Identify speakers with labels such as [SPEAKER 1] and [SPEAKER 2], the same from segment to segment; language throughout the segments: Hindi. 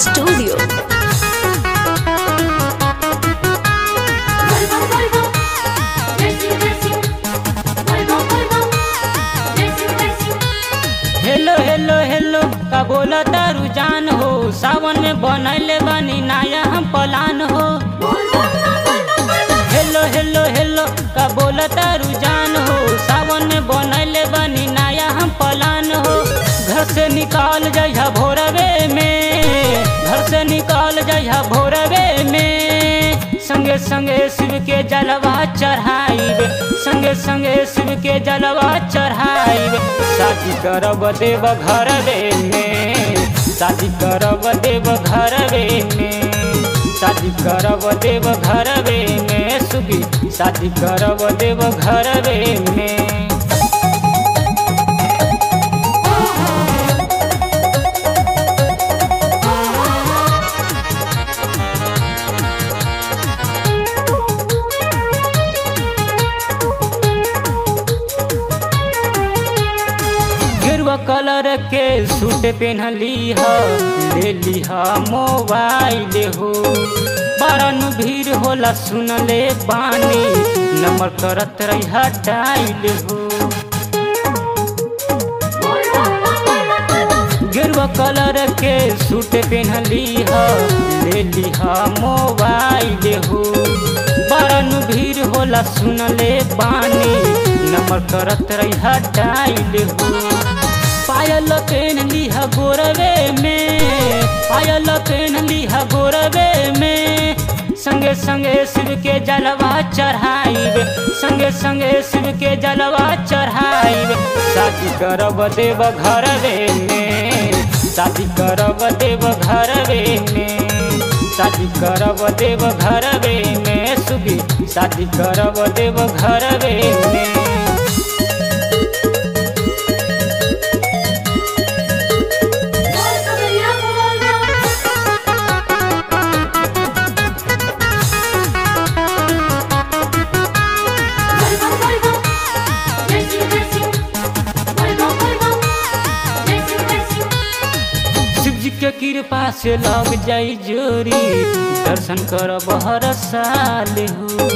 [SPEAKER 1] स्टूडियो हेलो हेलो हेलो का बोला तारू जान हो। सावन में बनैले बनी नया हम पलान हो। हेलो हेलो हेलो का बोला तारू जान हो। सावन में बनैले बनी नया हम पलान हो। घर से निकाल जाइ निकाल जइहा भोरवे में। संगे संगे शिव के जलवा चढ़ाइब। संगे संगे शिव के जलवा चढ़ाइब। शादी करब देव घरवे में। शादी करब देव घरवे में। शादी करब देव घरवे में। सुखी शादी करब देव घरवे में। कलर के सूट पहनली ह ले लिहा मोबाइल हो। बड़न भीड़ होला सुनले बानी नंबर करत रही डाइल हो। गेरुआ कलर के सूट पहनली ह ले लिहा मोबाइल हो। बड़न भीड़ होला सुनले बानी नंबर करत रही डाइल हो। पायल पेन लिहा गोरवे में, पायल पेन लिहा गोरवे में। संगे संगे शिव के जलवा चढ़ाइब, संगे संगे शिव के जलवा चढ़ाइब। शादी करब देव घरवे में, शादी करब देव घरवे में। शादी करब देव घरवे में सुगी शादी करब देव घरवे में। कृपा से लग जाई जोरी दर्शन करब हर साल हो।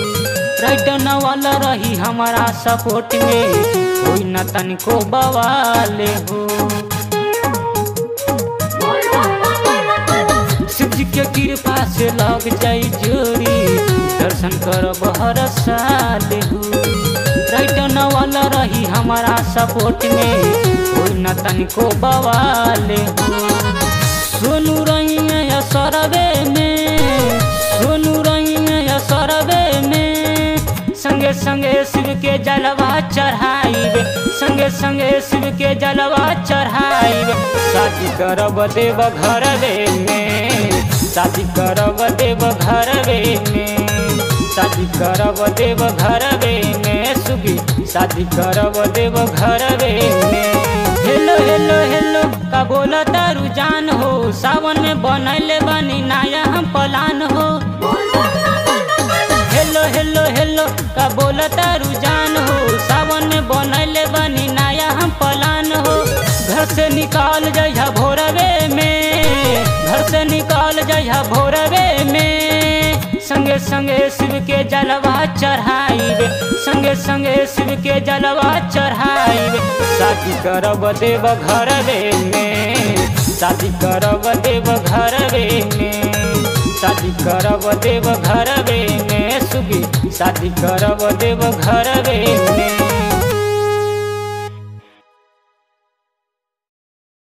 [SPEAKER 1] राइटन वाला रही हमारा सपोर्ट में। कोई न तनिको बवाल हो। शिव जी के कृपा से लग जाई जोरी दर्शन करब हर साल हो। राइटन वाला रही हमारा सपोर्ट में। कोई न तनिको बवाल हो। सरवे में, सोनू रैया सरवे में। संगे संगे शिव के जलवा चढ़ाइब संगे संगे शिव के जलवा चढ़ाइब शादी करब देव घरवे में, शादी करब देव घरवे में। शादी करब देव घरवे में सुगी शादी करब देव घरवे में। हेलो हेलो हेलो का बोला तारू जान हो, सावन में बनैले बनी नया हम पलान हो। हेलो हेलो हेलो का बोला तारू जान हो, सावन में बनैले बनी नया हम पलान हो। घर से निकाल जइहा संगे शिव के जलवा चढ़ाई संगे संगे शिव के जलवा चढ़ाई शादी करब देव घर में शादी करब देव घर में शादी करब देव घर में सुगी शादी करब देव घर में